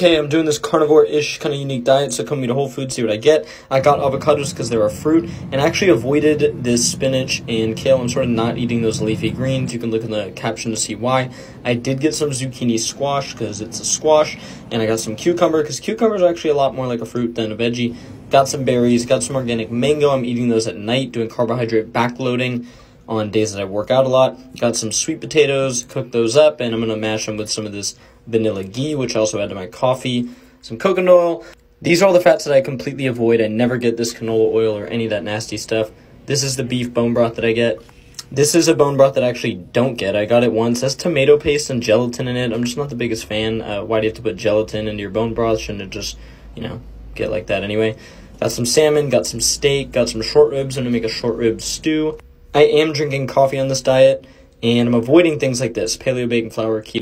Okay, I'm doing this carnivore-ish kind of unique diet, so come to Whole Foods, see what I get. I got avocados because they're a fruit, and I actually avoided this spinach and kale. I'm sort of not eating those leafy greens. You can look in the caption to see why. I did get some zucchini squash because it's a squash, and I got some cucumber because cucumber is actually a lot more like a fruit than a veggie. Got some berries, got some organic mango. I'm eating those at night, doing carbohydrate backloading on days that I work out a lot. Got some sweet potatoes, cooked those up, and I'm gonna mash them with some of this vanilla ghee, which I also add to my coffee, some coconut oil. These are all the fats that I completely avoid. I never get this canola oil or any of that nasty stuff. This is the beef bone broth that I get. This is a bone broth that I actually don't get. I got it once. Has tomato paste and gelatin in it. I'm just not the biggest fan. Uh, why do you have to put gelatin into your bone broth? Shouldn't it just, you know, get like that anyway? Got some salmon, got some steak, got some short ribs. I'm gonna make a short rib stew. I am drinking coffee on this diet, and I'm avoiding things like this paleo baking flour, keto.